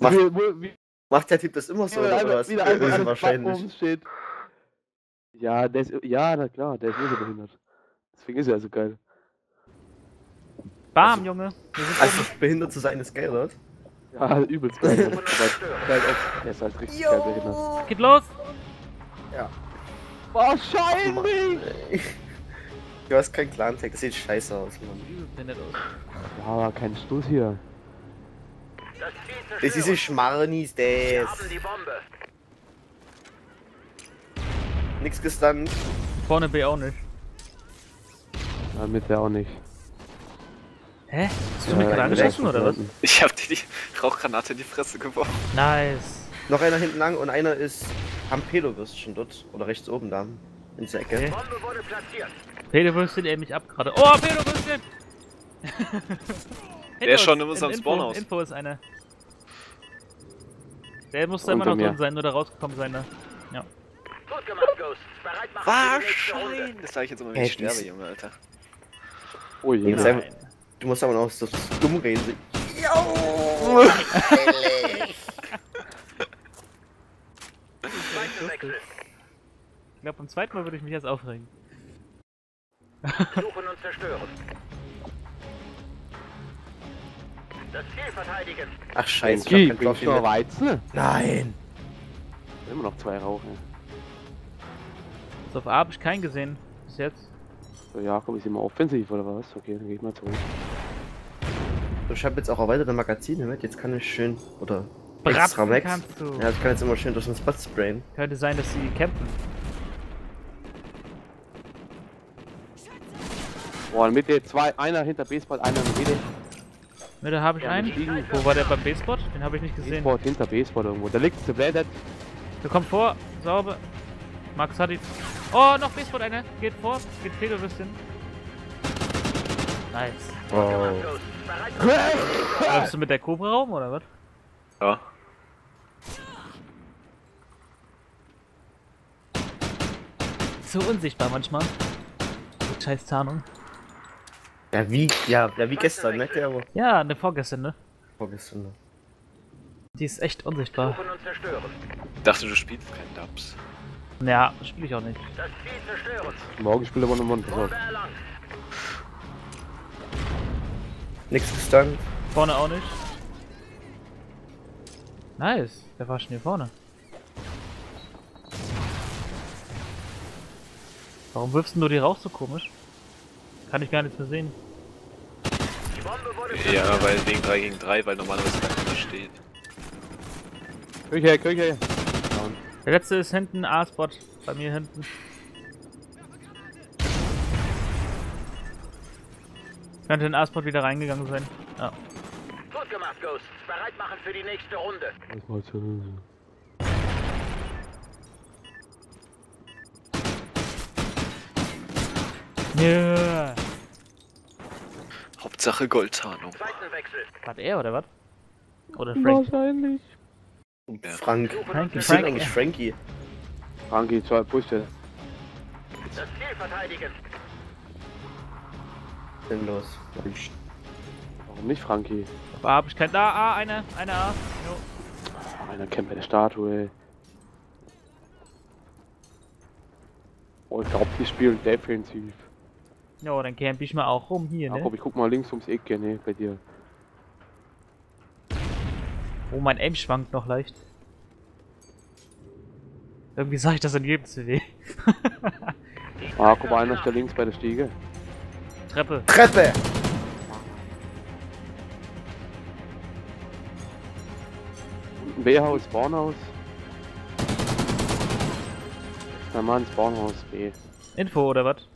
Macht- Wie- Macht der Typ das immer so, er oder was? wie er einfach der wahrscheinlich. Steht. Ja, der ist, ja, na klar, der ist nur so behindert. Deswegen ist er so geil. Bam, Junge. Wir sind Also, behindert zu sein ist geil, oder? Ja, übelst geil. Auch. Der ist halt richtig geil behindert. Geht los! Wahrscheinlich! Du hast keinen Clan-Tag, das sieht scheiße aus, Mann. Aus. Ja, aber kein Stoß hier. Das ist ein Schmarnis, das. Nix gestunt. Vorne B auch nicht. Ja, mit der auch nicht. Hä? Hast du Ja, mich gerade angeschossen oder was? Ich hab dir die Rauchgranate in die Fresse geworfen. Nice. Noch einer hinten lang und einer ist am Pedo-Würstchen dort. Oder rechts oben da. In der Ecke. Okay. Peter Würstchen, er mich ab gerade. Oh, Peter Würstchen! Der ist schon in unserem Info, Spawnhaus. Info ist einer. Der muss da immer noch drin sein, nur da rausgekommen sein. Ne? Wahrscheinlich. Das sag ich jetzt immer, wenn ich sterbe, Junge, Alter. Oh je. Ja. einfach- Du musst aber noch so dumm reden. Ich glaube, beim zweiten Mal würde ich mich jetzt aufregen. Suchen und zerstören. Das Ziel verteidigen. Ach scheiße, ich hab noch mehr. Weizen? Nein! Immer noch zwei rauchen. So auf A habe ich keinen gesehen. Bis jetzt. So, Jakob ist immer offensiv oder was? Okay, dann geh ich mal zurück. Ich habe jetzt auch erweiterte Magazine mit. Jetzt kann ich schön. Oder extra Max. kannst du. Ja, ich kann jetzt immer schön durch den Spot sprayen. Könnte sein, dass sie campen. Boah, Mitte zwei, einer hinter B-Spot, einer in der Mitte. Ne, da habe ich Ja, einen. Wo war der beim B-Spot? Den habe ich nicht gesehen. B-Spot hinter B-Spot irgendwo. Da liegt geblättert. Der kommt vor. Sauber. Max hat ihn. Oh, noch B-Spot einer. Geht vor. Geht Peter ein bisschen. Nice. Oh. Läufst du mit der Cobra rum oder was? Ja. So unsichtbar manchmal. Scheiß Tarnung. Ja, wie? Ja, ja, wie gestern, ne? Der aber. Ja, ne vorgestern, ne? Vorgestern. ne? Die ist echt unsichtbar. Ich dachte, du spielst keinen Dubs. Ja, spiele ich auch nicht. Das Ziel zerstören. Morgen spielt er One-on-One. Pass auf. Bombe erlangt. Nix gestunt. Vorne auch nicht. Nice. Der war schon hier vorne. Warum wirfst du nur die raus so komisch? Kann ich gar nichts mehr sehen. Die Bombe wurde Ja, weil wegen 3 gegen 3, weil normalerweise keiner steht. Küche, Küche. Der letzte ist hinten, A-Spot. Bei mir hinten. Könnte in A-Spot wieder reingegangen sein. Ja. gut gemacht, Ghost. Bereit machen für die nächste Runde. Yeah. Hauptsache Goldtarnung. Seitenwechsel. War er oder was? Oder Frank? Wahrscheinlich. Ja. Frank. Frank, Frank, sind eigentlich Frankie? Frankie, zwei Brüste. Das Ziel verteidigen. Denn los. Warum nicht Frankie? A hab ich kein. Da, A, eine, eine A. Jo. Oh, einer kennt bei der Statue. Oh, ich glaube, die spielen defensiv. Jo, dann camp ich mal auch rum hier, ne? ich guck mal links ums Eck, ne, bei dir. Oh, mein Aim schwankt noch leicht. Irgendwie sag ich das in jedem CW. Ah, guck mal, einer ist da links bei der Stiege. Treppe. Treppe! B-Haus, Spawnhaus. Na Mann, Spawnhaus B. Info oder was?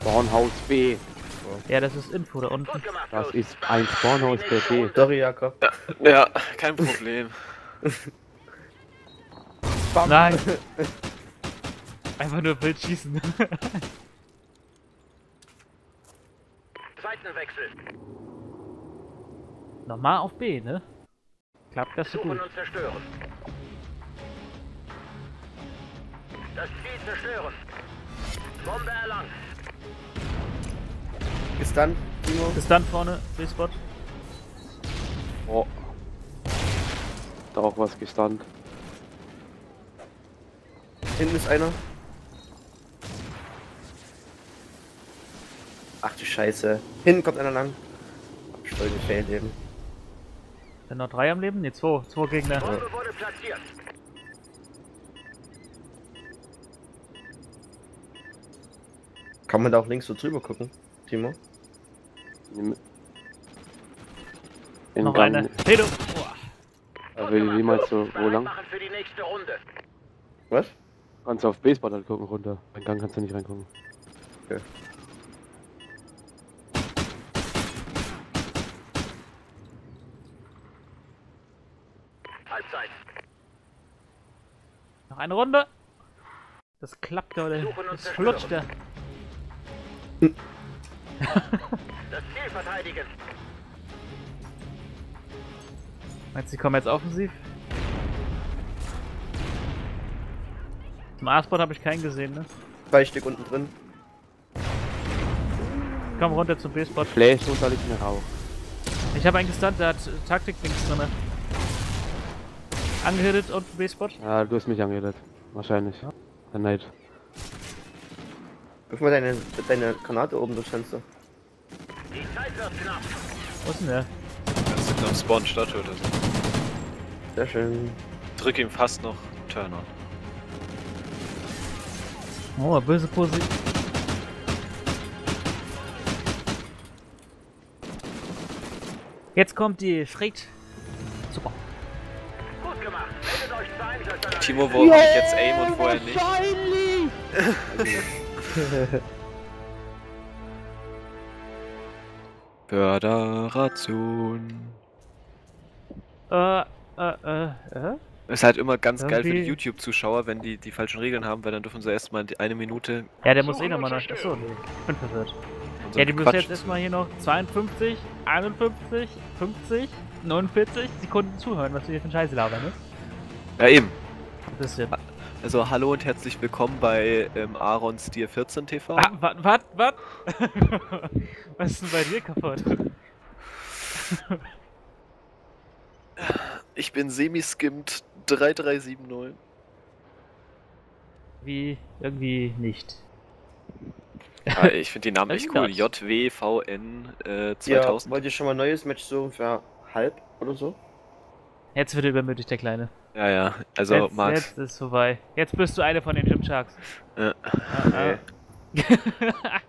Spawnhaus B. Ja, das ist Info da unten. Das ist ein Spawnhaus der B. Sorry, Jakob. Ja, kein Problem. Nein! Einfach nur wild schießen. Seitenwechsel. Nochmal auf B, ne? Klappt das so gut. und zerstören. Das Ziel zerstören. Bombe erlangt. Bis dann, Timo. Bis dann vorne, B-Spot. Oh. Da auch was gestand. Hinten ist einer. Ach du Scheiße. Hinten kommt einer lang. Stolz gefällt eben. Sind noch drei am Leben? Ne, zwei. Zwei Gegner. Platziert. Kann man da auch links so drüber gucken, Timo? In Noch Gang, eine. Pedo! Boah. Er will niemals so wo lang. machen für die nächste Runde. Was? Kannst du auf Baseball halt gucken runter. Beim Gang kannst du nicht reingucken. Halbzeit. Noch eine Runde. Das klappt oder? Das flutscht ja. Verteidigen. Meinst du, die kommen jetzt offensiv? Zum A-Spot habe ich keinen gesehen, ne? Zwei Stück unten drin. Komm runter zum B-Spot. Flash und soll ich mir Rauch. Ich habe einen gestunt, der hat Taktik-Dings drin. Angehittet und B-Spot. Ja, du hast mich angeredet. Wahrscheinlich. Der Neid. Wirf mal deine, deine Granate oben durchs Fenster. Die Zeit wird knapp. Wo ist denn der? Ganz hinten am Spawn Statue oder so. Sehr schön. Drück ihm fast noch Turn on. Oh, böse Pose. Jetzt kommt die Schritt. Super. Gut gemacht. Meldet euch. Timo, wo hab ich jetzt Aim und vorher nicht? Förderation. Äh, äh, äh, äh? Ist halt immer ganz geil für die Irgendwie- YouTube-Zuschauer, wenn die die falschen Regeln haben, weil dann dürfen sie erstmal die eine Minute Ja, der muss eh nochmal neu. Achso, nee. Ich bin verwirrt. so Ja, die müssen Quatsch- jetzt erstmal hier noch 52, 51, 50, 49 Sekunden zuhören, was wir hier für einen Scheiße labern, ne? Ja, eben. Ein bisschen. Also, hallo und herzlich willkommen bei ähm, Aaron's Tier 14 TV. Ah, wat, wat, wat? Was ist denn bei dir kaputt? Ich bin semi-skimmed 3379. Wie irgendwie nicht. Ja, ich finde die Namen echt cool. JWVN äh, Ja, 2000. wollt ihr schon mal ein neues Match so für halb oder so? Jetzt wird er übermütig, der Kleine. Ja, ja. Also, jetzt, Max. jetzt ist vorbei. Jetzt bist du eine von den Gymsharks. Ja. Ah, ah.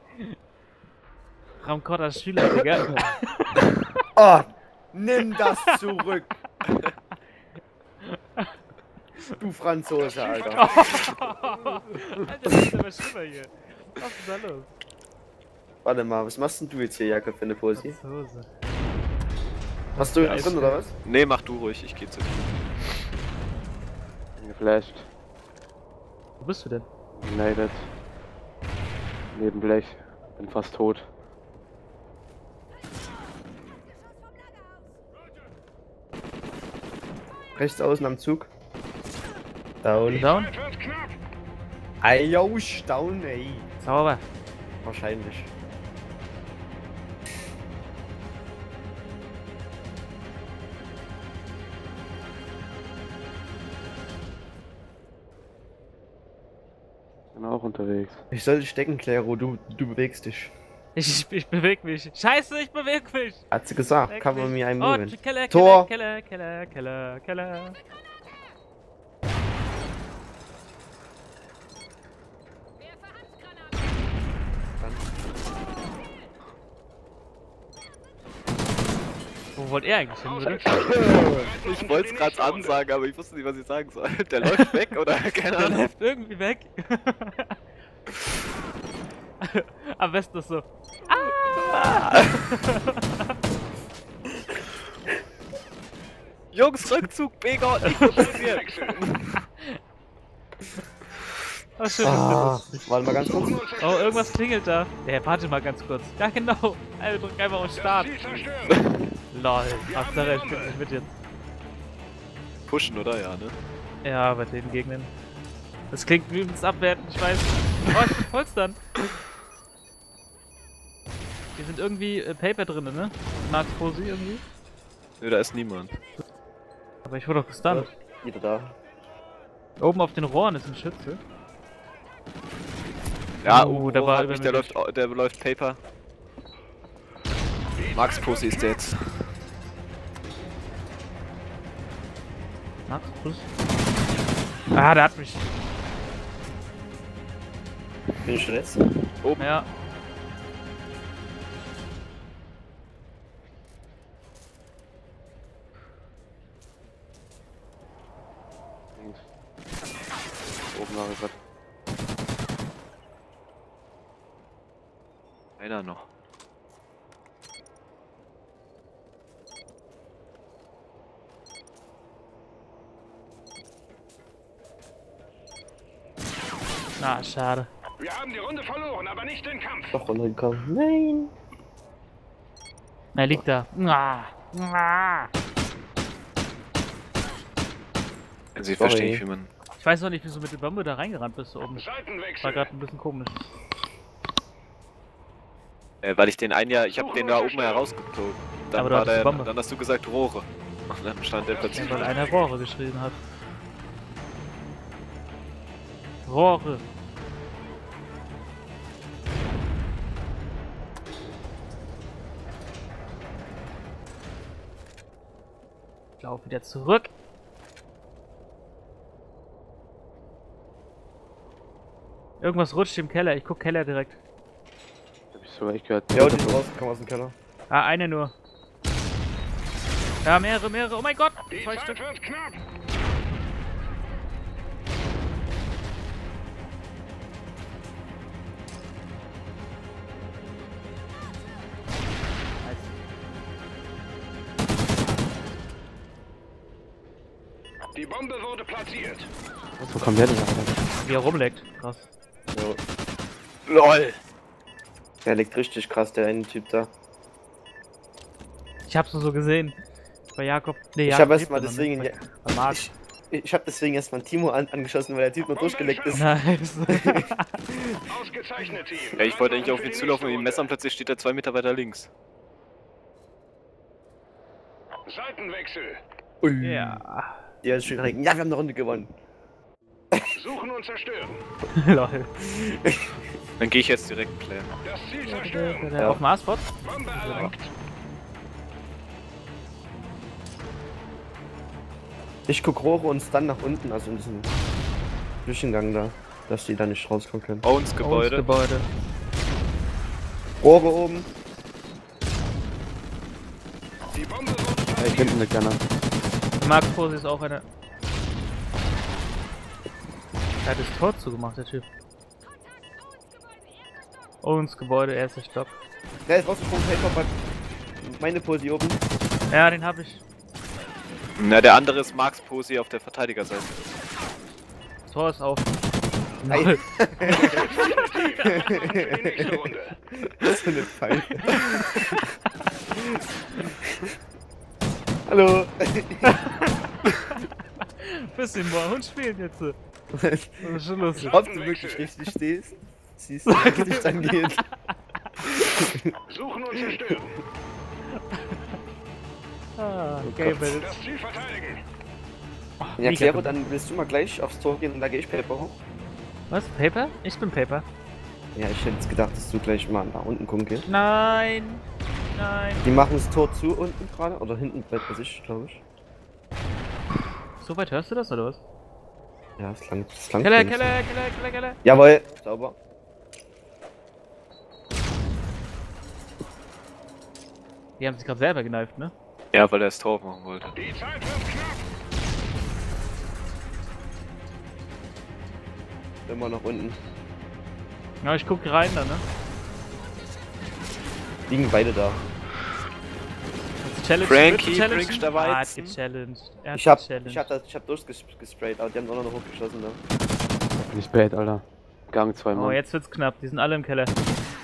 Ramkottas Schüler, Digga. Oh, nimm das zurück. du Franzose, Alter. Alter, das ist aber schlimmer hier. Was ist da los? Warte mal, was machst denn du jetzt hier, Jakob, für eine Posi? Hose. Hast du Ja, drin oder was? Nee, mach du ruhig, ich geh zu dir. Geflasht. Wo bist du denn? United. Neben Blech. Bin fast tot. Rechts außen am Zug. Down. Down? Ey, yo, down, ey. Sauber. Wahrscheinlich. Unterwegs. Ich soll dich stecken, Claro, du, du bewegst dich. Ich, ich, ich beweg mich. Scheiße, ich beweg mich. Hat sie gesagt, Beweg cover mich. me I'm Oh. Keller, Keller, Tor. Keller, Keller, Keller, Keller. Wo wollt ihr eigentlich hin? Ich wollte es gerade ansagen, aber ich wusste nicht, was ich sagen soll. Der läuft weg oder keine Der Ahnung. läuft irgendwie weg. Am besten ist so. Jungs, Rückzug, Bega und nicht funktioniert. Oh, schön. Ah, warte mal ganz kurz. Oh, irgendwas klingelt da. Ja, warte mal ganz kurz. Ja, genau. Alter, drück einfach auf Start. Lol. Hauptsache, ich bin nicht mit jetzt. Pushen, oder? Ja, ne? Ja, bei den Gegnern. Das klingt übelst abwertend, ich weiß. Oh, ich bin Volksstand. Hier sind irgendwie äh, Paper drin, ne? Mark Posi irgendwie. Nö, da ist niemand. Aber ich wurde doch gestunt. Wieder da. Oben auf den Rohren ist ein Schütze. Ja, Oh, oh, da war mich, der läuft, der läuft Paper. Max Pussy ist der jetzt. Max, Plus. Ah, der hat mich. Bin ich verletzt? Ja. Oben war ich grad. Einer noch. Na, schade. Wir haben die Runde verloren, aber nicht den Kampf. Doch runtergekommen. Nein. Er liegt da. Ah. Ah. Also ich Sorry. verstehe nicht, wie man. Ich weiß auch nicht, wieso mit der Bombe da reingerannt bist da oben. War gerade ein bisschen komisch. Äh, weil ich den einen ja, ich habe den da oben herausgezogen. Dann war der, Bombe. dann hast du gesagt Rohre. Und dann stand der plötzlich. Ja, weil einer Rohre geschrieben hat. Rohre. Ich laufe wieder zurück. Irgendwas rutscht im Keller. Ich guck Keller direkt. Hab ich sogar echt gehört. Ja, die ist rausgekommen aus dem Keller. Ah, eine nur. Ja, mehrere, mehrere. Oh mein Gott! Die Zwei Zeit Stück. wird knapp. Die Bombe wurde platziert. Wo kommt der denn Alter? Wie er rumleckt. Krass. Ja. LOL! Der liegt richtig krass, der eine Typ da. Ich hab's nur so gesehen. Bei Jakob. Nee, Ich Jakob habe lebt erstmal noch deswegen. Ja, ich ich habe deswegen erstmal Timo an, angeschossen, weil der Typ noch durchgelegt ist. Nice. Ausgezeichnet, Team. Ja, ich wollte eigentlich auf ihn zulaufen und messern, Runde. plötzlich steht er zwei Meter weiter links. Seitenwechsel. ja. Die schön reden. Ja, wir haben eine Runde gewonnen. Suchen und zerstören. Lol. Dann gehe ich jetzt direkt klären. Das Ziel zerstören. Auf dem A-Spot? Bombe erlangt. Ich guck Rohre und dann nach unten, also in diesem Zwischengang da, dass die da nicht rauskommen können. Owens Gebäude. Gebäude. Rohre oben. Die Bombe wurde Ja, ich hinten mit Gunner. Max Posi ist auch eine. Er hat das Tor zugemacht, der Typ. Owens Gebäude, erster Stock. Der ist rausgesprungen, Paper, bei meine Pose oben. Ja, den hab ich. Na, der andere ist Marks Posi auf der Verteidigerseite. Das Tor ist auf. Nein. Lol. Für. Das ist eine Pfeife. Hallo. Bisschen mal Hund spielen jetzt. Das ist schon lustig. Ob du wirklich richtig stehst, siehst du, wie es dann geht. Suchen und zerstören. Ah, okay, Bild. Das Ziel verteidigen. Ja, Claire, dann willst du mal gleich aufs Tor gehen und da gehe ich Paper hoch. Was? Paper? Ich bin Paper. Ja, ich hätte jetzt gedacht, dass du gleich mal nach unten gucken gehst. Nein. Nein. Die machen das Tor zu unten gerade, oder hinten bei sich, glaube ich. So weit hörst du das oder was? Ja, das klang, das klang Keller, zumindest Keller, so. Keller, Keller, Keller. Jawohl, sauber. Die haben sich gerade selber geneift, ne? Ja, weil er das Tor machen wollte. Die Zeit wird knapp. Immer nach unten. Ja, ich guck rein da, ne? Liegen beide da. Challenge? Frankie Ah, er hat gechallenged. Er hat Ich hab, gechallenged. ich hab, das, ich hab durchgesprayt, aber die haben auch noch hochgeschossen da. Bin ich bad, Alter. Gang zwei Mann. Oh, jetzt wird's knapp. Die sind alle im Keller.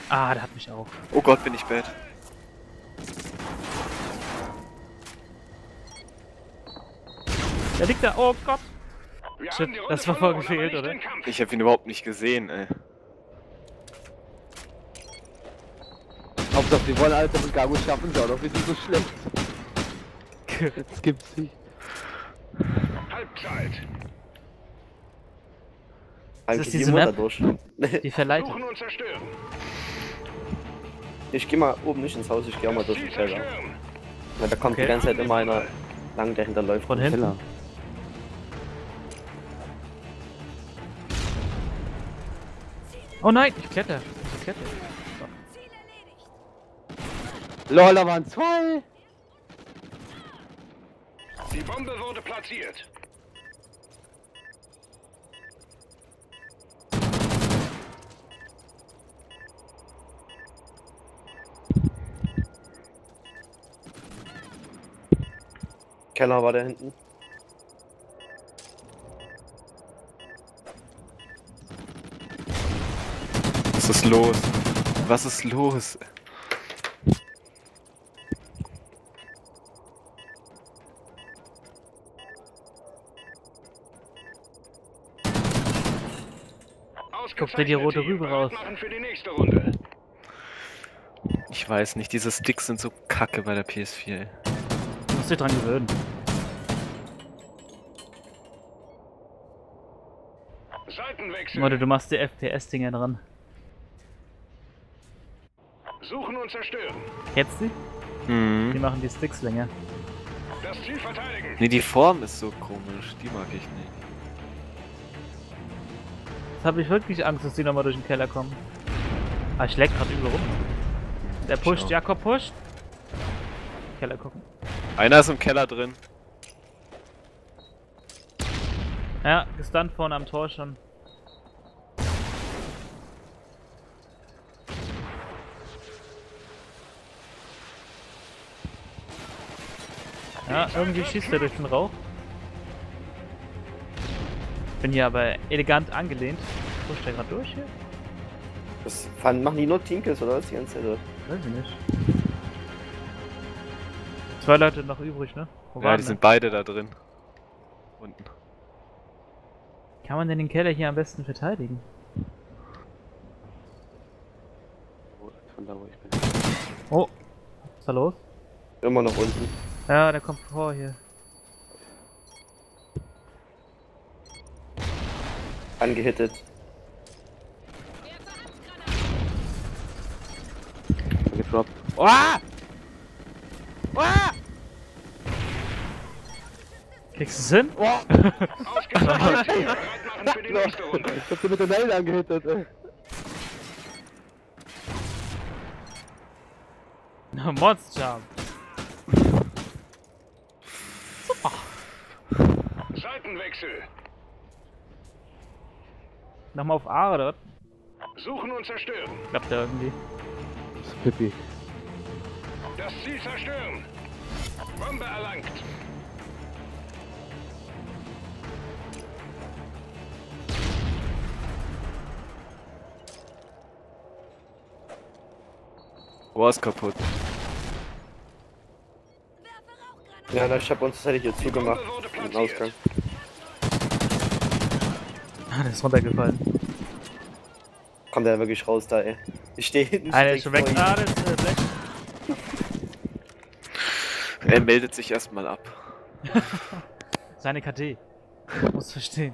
Ah, der hat mich auch. Oh Gott, bin ich bad. Der liegt da. Oh Gott. Shit, das war aber nicht oder? Ich habe ihn überhaupt nicht gesehen, ey. Hauptsache, die wollen alles mit Gago schaffen, sie auch noch, wir sind so schlecht. Jetzt gibt's nicht. Halbzeit. Ist die diese Mutter Map? durch. Die verleitet. Ich geh mal oben nicht ins Haus, ich geh auch mal durch den Keller. Weil da kommt Okay. die ganze Zeit immer einer lang, der hinterläuft. Von hinten. Keller. Oh nein, ich kletter. Ich kletter. LOL, da waren zwei! Die Bombe wurde platziert. Keller war da hinten. Was ist los? Was ist los? Guck dir die rote. Rübe raus. Die. Ich weiß nicht, diese Sticks sind so kacke bei der PS4. ey. Du musst dich dran gewöhnen. Seitenwechsel. Leute, du machst die FPS-Dinger dran. Suchen und zerstören. Jetzt die? Die Mhm. machen die Sticks länger. Das Ziel verteidigen. Nee, die Form ist so komisch. Die mag ich nicht. Habe ich wirklich Angst, dass die nochmal durch den Keller kommen. Ah, ich leck gerade übel rum. Der pusht, auch. Jakob pusht. Keller gucken. Einer ist im Keller drin. Ja, gestunt vorne am Tor schon. Ja, irgendwie schießt er durch den Rauch. Bin hier aber elegant angelehnt. Pusht der gerade durch hier? Das fand, machen die nur Teamkills oder was die ganze Zeit? Oder? Weiß ich nicht. Zwei Leute noch übrig, ne? Wo Ja, waren die die sind beide da drin. Unten. Kann man denn den Keller hier am besten verteidigen? Von da, wo ich bin. Oh, was ist da los? Immer noch unten. Ja, der kommt vor hier. Angehittet. Gedroppt. Kriegst du es hin? Ich hab sie mit der Nail angehittet, ey. Monster Jump. Seitenwechsel. Nochmal auf A oder was? Suchen und zerstören. Klappt ja irgendwie. Das ist Pippi. Das Ziel zerstören. Bombe erlangt. Ohr ist kaputt. Ja, na, ich hab uns tatsächlich hier zugemacht. Bombe wurde Im platziert. Ausgang. Ah, der ist runtergefallen. Kommt der wirklich raus da, ey. Ich stehe hinten. Einer ist schon weg. Ah, das ist äh, Black. Er meldet sich erstmal ab. Seine KD. Muss verstehen.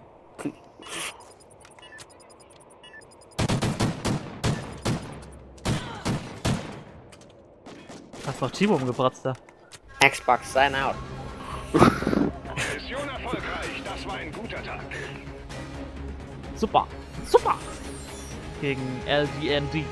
Hast noch Timo umgebratzt da. Xbox, sign out. Mission erfolgreich. Das war ein guter Tag. Super. Super. Gegen LDND.